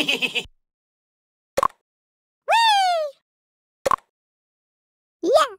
Yeah.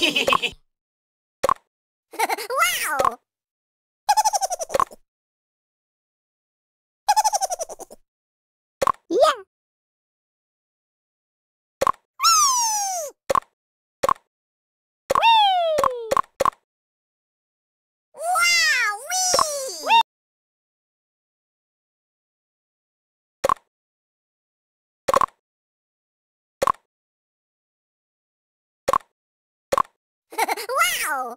Wow! wow! yeah. Whee! Wow! Wow!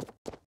you